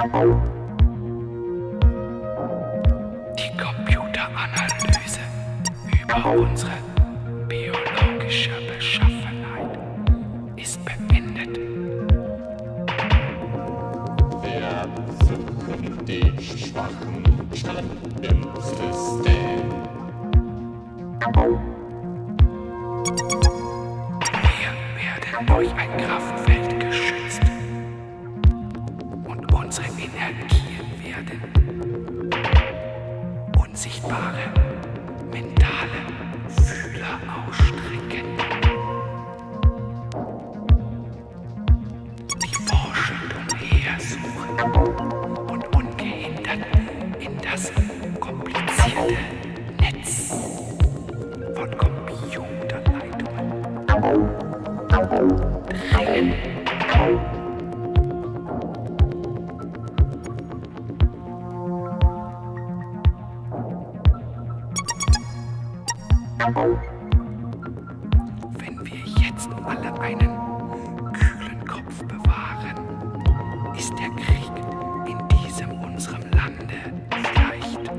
Die Computeranalyse über unsere biologische Beschaffenheit ist beendet. Wir suchen die schwachen Stellen im System. Wir werden durch ein unsere Energien werden unsichtbare mentale Fühler ausstrecken. Die forschend umhersuchen und ungehindert in das komplizierte Wenn wir jetzt alle einen kühlen Kopf bewahren, ist der Krieg in diesem unserem Lande vielleicht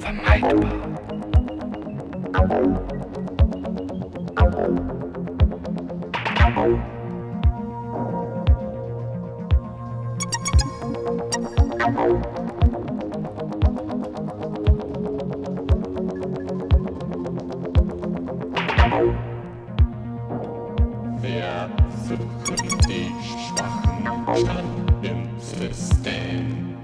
vermeidbar. Die schwachen Stellen im System.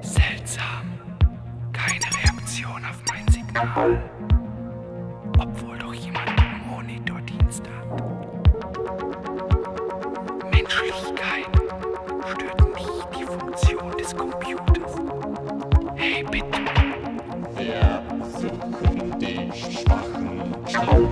Seltsam. Keine Reaktion auf mein Signal. Obwohl doch jemand Monitordienst hat. Menschlichkeit stört nicht die Funktion des Computers. Hey, bitte. Wir suchen die schwachen Stellen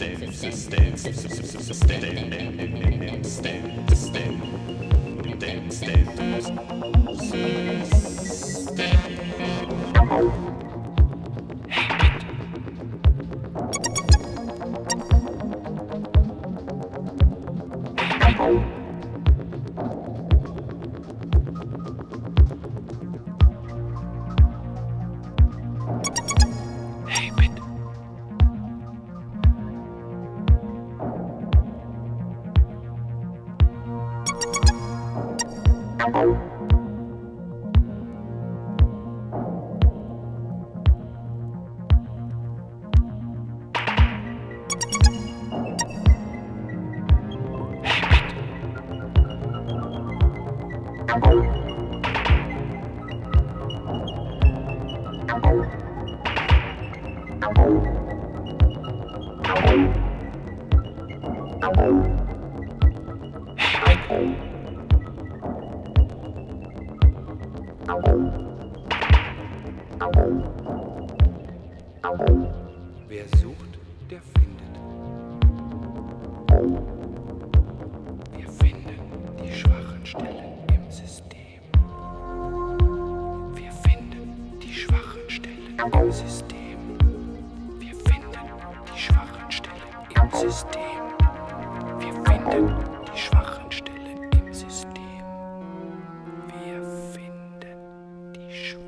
In dem System, System, System, System, in dem System, System. Hey, bitte. Wer sucht, der findet. Wir finden die schwachen Stellen im System. Wir finden die schwachen Stellen im System. Wir finden die schwachen Stellen im System. Wir finden Stellen